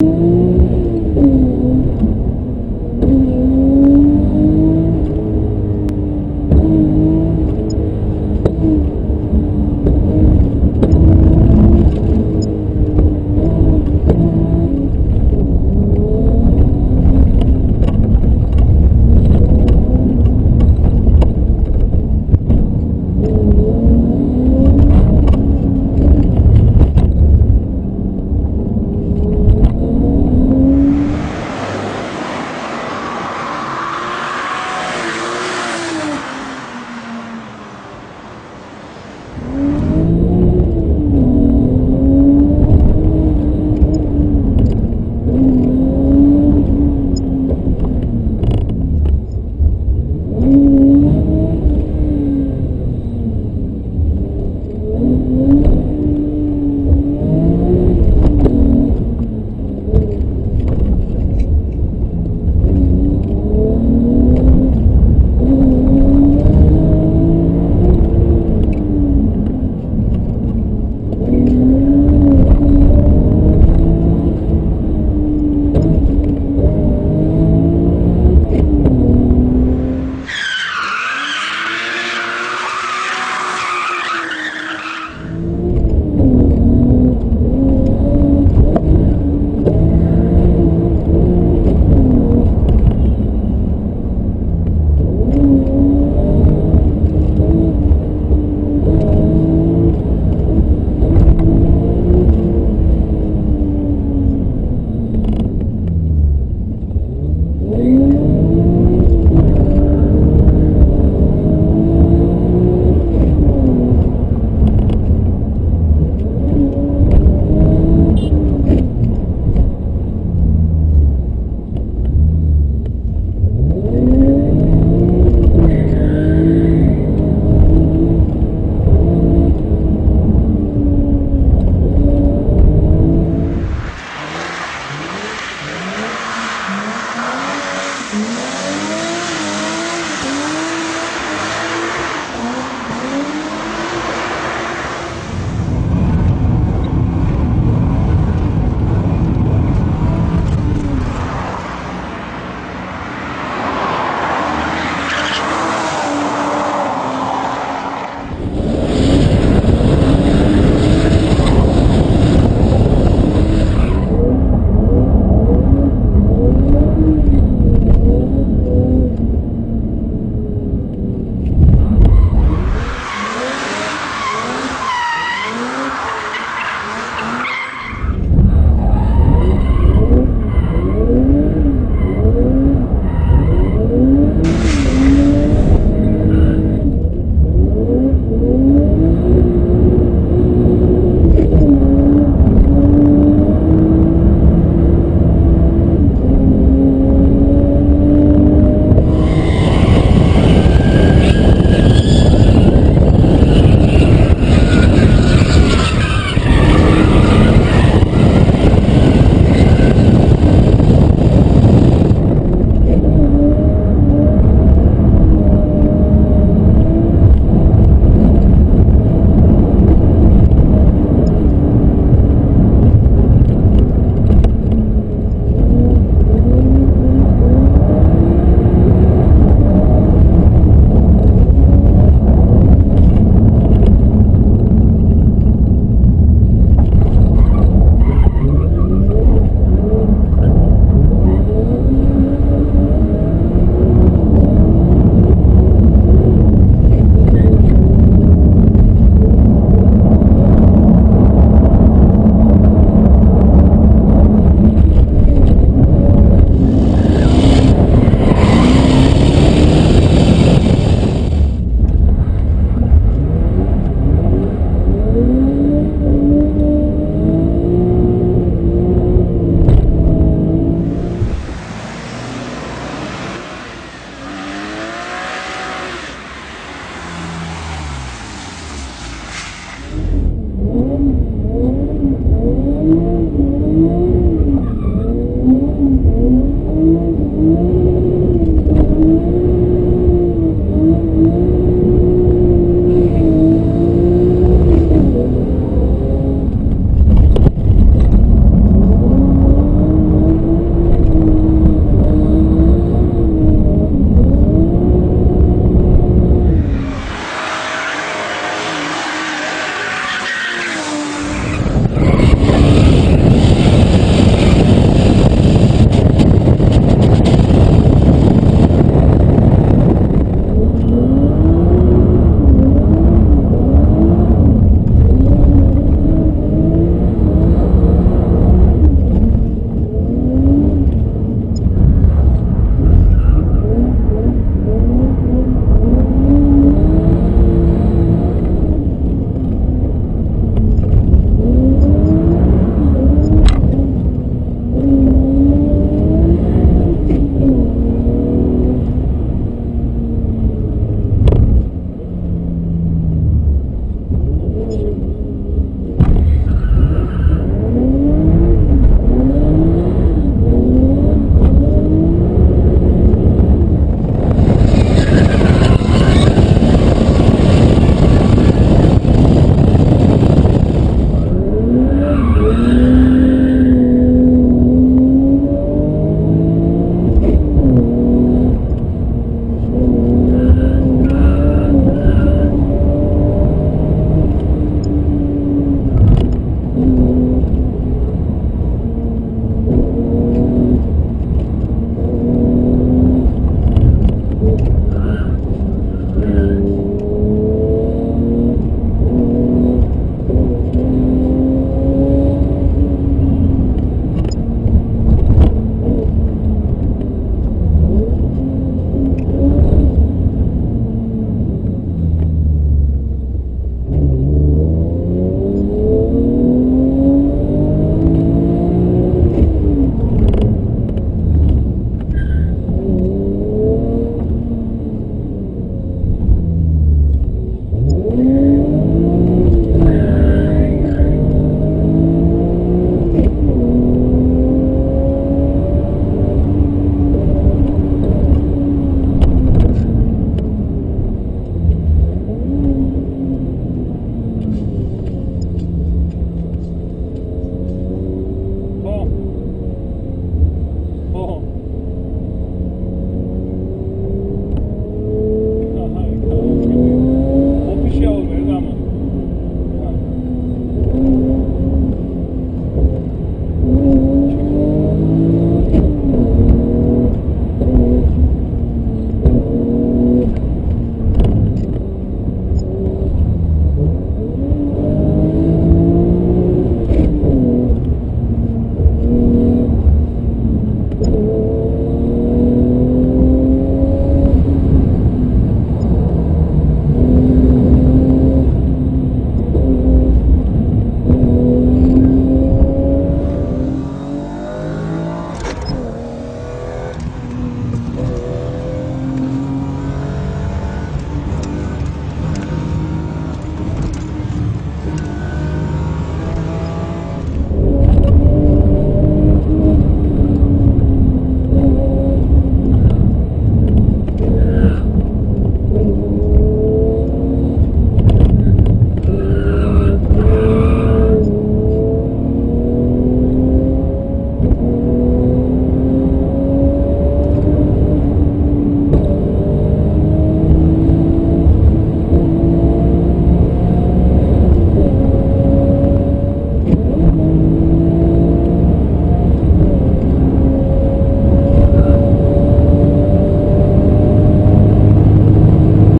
you